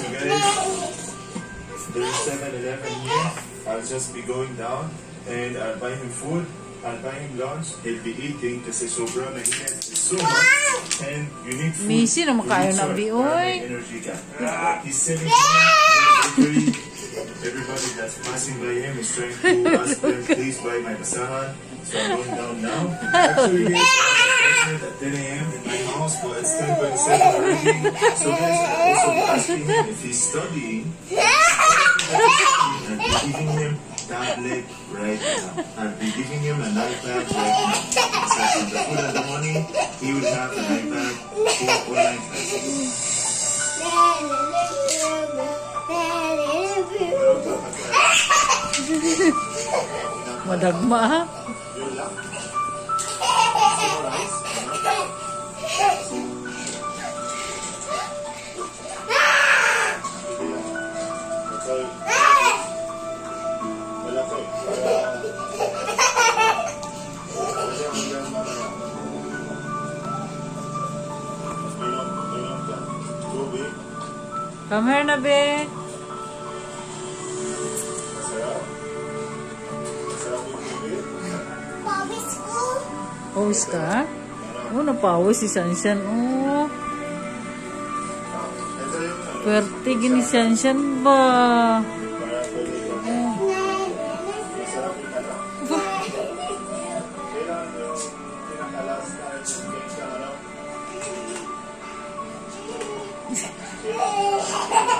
So guys, there's 7-Eleven here. I'll just be going down and I'll buy him food. I'll buy him lunch. He'll be eating kasi sobrang so hot. And you need food. Missy, You need na, Bi, oy. energy ka. Ah, he's selling food. Everybody that's passing by him is trying to ask them, please buy my basahan. So I'm going down now. Actually, I at 10 a.m. in my house, but it's 10.7 already. So guys, I'm also asking him if he's studying. Be giving him tablet right now. I'll be giving him an iPad right now. So from the food and the money, he will have an iPad for online classes. Madagma Come here na, be. Pawis ka? Oh, napawis si Sanshan. Oh, Berarti gini sian-sian bah.